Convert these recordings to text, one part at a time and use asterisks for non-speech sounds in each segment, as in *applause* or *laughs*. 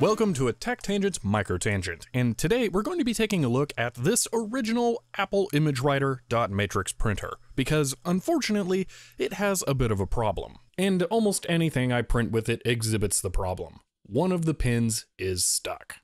Welcome to a Tech Tangents Microtangent, and today we're going to be taking a look at this original Apple ImageWriter dot matrix printer, because unfortunately, it has a bit of a problem. And almost anything I print with it exhibits the problem. One of the pins is stuck.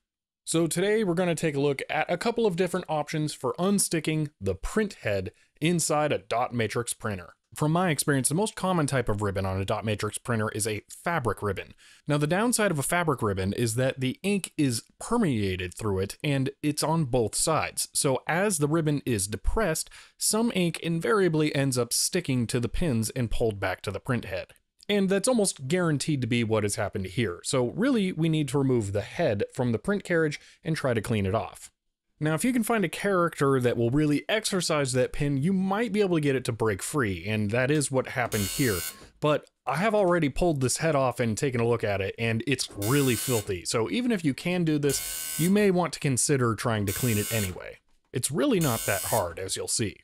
So today we're going to take a look at a couple of different options for unsticking the print head inside a dot matrix printer. From my experience, the most common type of ribbon on a dot matrix printer is a fabric ribbon. Now, the downside of a fabric ribbon is that the ink is permeated through it and it's on both sides. So, as the ribbon is depressed, some ink invariably ends up sticking to the pins and pulled back to the print head. And that's almost guaranteed to be what has happened here. So, really, we need to remove the head from the print carriage and try to clean it off. Now, if you can find a character that will really exercise that pin, you might be able to get it to break free, and that is what happened here. But I have already pulled this head off and taken a look at it, and it's really filthy. So even if you can do this, you may want to consider trying to clean it anyway. It's really not that hard, as you'll see.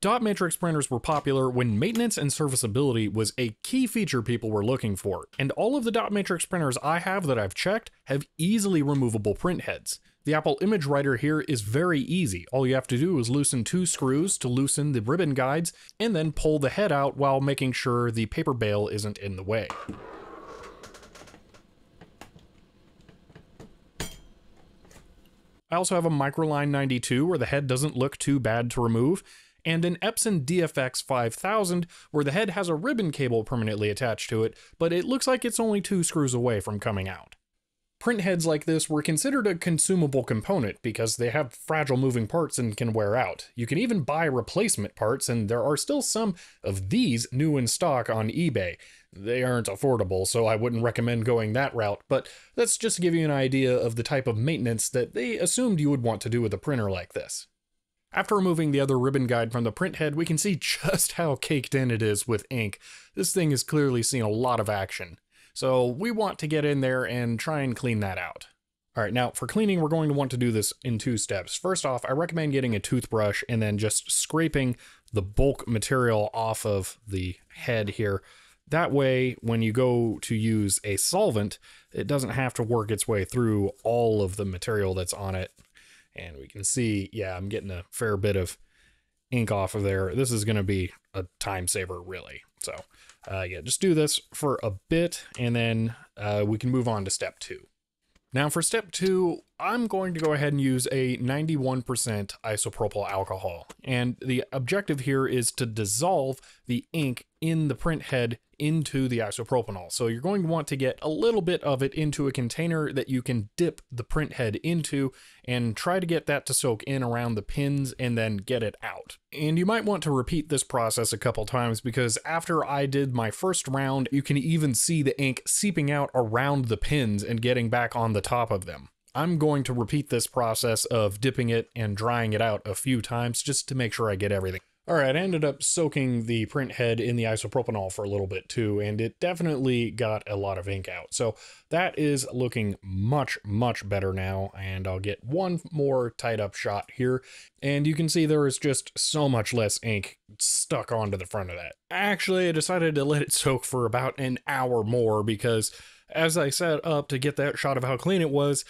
Dot matrix printers were popular when maintenance and serviceability was a key feature people were looking for, and all of the dot matrix printers I have that I've checked have easily removable print heads. The Apple ImageWriter here is very easy. All you have to do is loosen two screws to loosen the ribbon guides, and then pull the head out while making sure the paper bail isn't in the way. I also have a Microline 92 where the head doesn't look too bad to remove, and an Epson DFX 5000 where the head has a ribbon cable permanently attached to it, but it looks like it's only two screws away from coming out. Print heads like this were considered a consumable component because they have fragile moving parts and can wear out. You can even buy replacement parts, and there are still some of these new in stock on eBay. They aren't affordable, so I wouldn't recommend going that route, but that's just to give you an idea of the type of maintenance that they assumed you would want to do with a printer like this. After removing the other ribbon guide from the print head, we can see *laughs* just how caked in it is with ink. This thing has clearly seen a lot of action. So we want to get in there and try and clean that out. All right, now for cleaning, we're going to want to do this in two steps. First off, I recommend getting a toothbrush and then just scraping the bulk material off of the head here. That way, when you go to use a solvent, it doesn't have to work its way through all of the material that's on it. And we can see, yeah, I'm getting a fair bit of ink off of there. This is going to be a time saver, really. So uh, yeah, just do this for a bit and then uh, we can move on to step two. Now for step two, I'm going to go ahead and use a 91% isopropyl alcohol. And the objective here is to dissolve the ink in the print head into the isopropanol. So you're going to want to get a little bit of it into a container that you can dip the print head into and try to get that to soak in around the pins and then get it out. And you might want to repeat this process a couple times because after I did my first round, you can even see the ink seeping out around the pins and getting back on the top of them. I'm going to repeat this process of dipping it and drying it out a few times just to make sure I get everything. All right, I ended up soaking the print head in the isopropanol for a little bit too, and it definitely got a lot of ink out. So that is looking much, much better now, and I'll get one more tied up shot here, and you can see there is just so much less ink stuck onto the front of that. Actually, I decided to let it soak for about an hour more because as I set up to get that shot of how clean it was,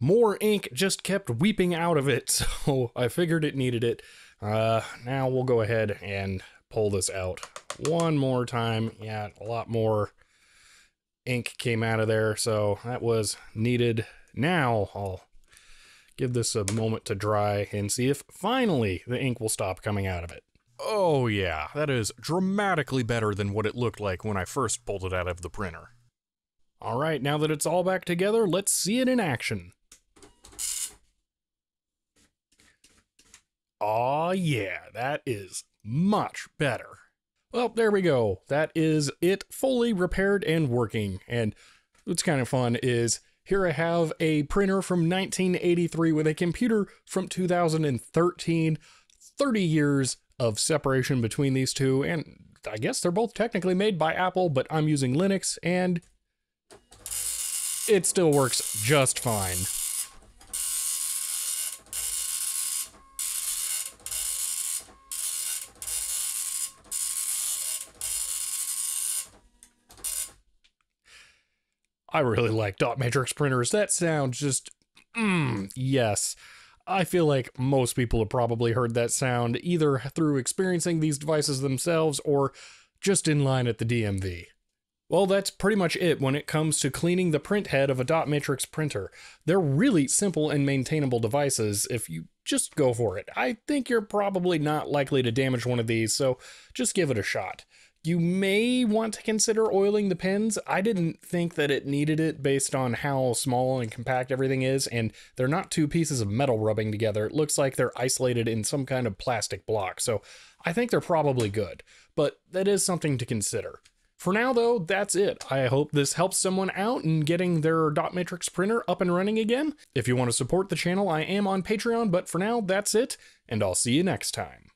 more ink just kept weeping out of it, *laughs* so I figured it needed it. Uh, now we'll go ahead and pull this out one more time. Yeah, a lot more ink came out of there, so that was needed. Now I'll give this a moment to dry and see if finally the ink will stop coming out of it. Oh yeah, that is dramatically better than what it looked like when I first pulled it out of the printer. Alright, now that it's all back together, let's see it in action. Oh yeah, that is much better. Well, there we go. That is it fully repaired and working. And what's kind of fun is here I have a printer from 1983 with a computer from 2013. 30 years of separation between these two, and I guess they're both technically made by Apple, but I'm using Linux, and it still works just fine. I really like dot matrix printers. That sound just, mmm, yes. I feel like most people have probably heard that sound either through experiencing these devices themselves or just in line at the DMV. Well, that's pretty much it when it comes to cleaning the print head of a dot matrix printer. They're really simple and maintainable devices if you just go for it. I think you're probably not likely to damage one of these, so just give it a shot. You may want to consider oiling the pins. I didn't think that it needed it based on how small and compact everything is, and they're not two pieces of metal rubbing together. It looks like they're isolated in some kind of plastic block, so I think they're probably good, but that is something to consider. For now, though, that's it. I hope this helps someone out in getting their dot matrix printer up and running again. If you want to support the channel, I am on Patreon, but for now, that's it, and I'll see you next time.